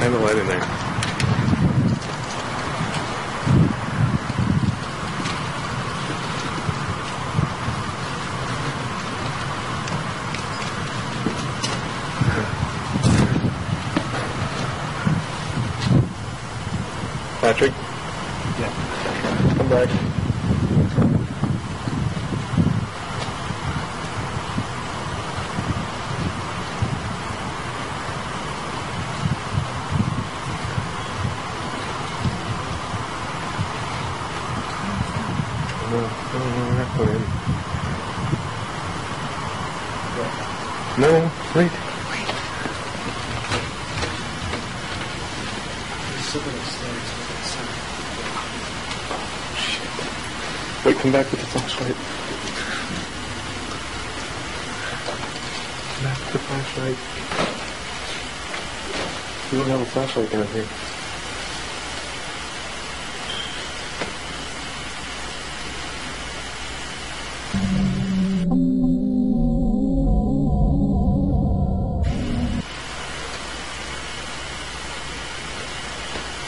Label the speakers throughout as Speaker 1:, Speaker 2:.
Speaker 1: Shine the light in there. Patrick?
Speaker 2: Yeah.
Speaker 1: Come back. No, no, no, not. No, wait. Wait, come back with the flashlight. Come back with the flashlight. You don't have a flashlight down here.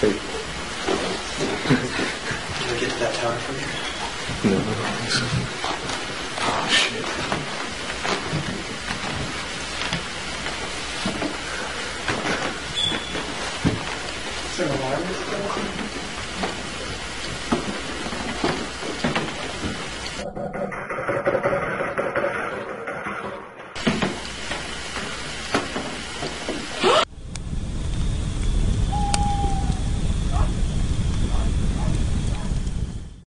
Speaker 2: Can I get to that tower from here?
Speaker 1: no. Oh, shit.
Speaker 2: Is there an alarm?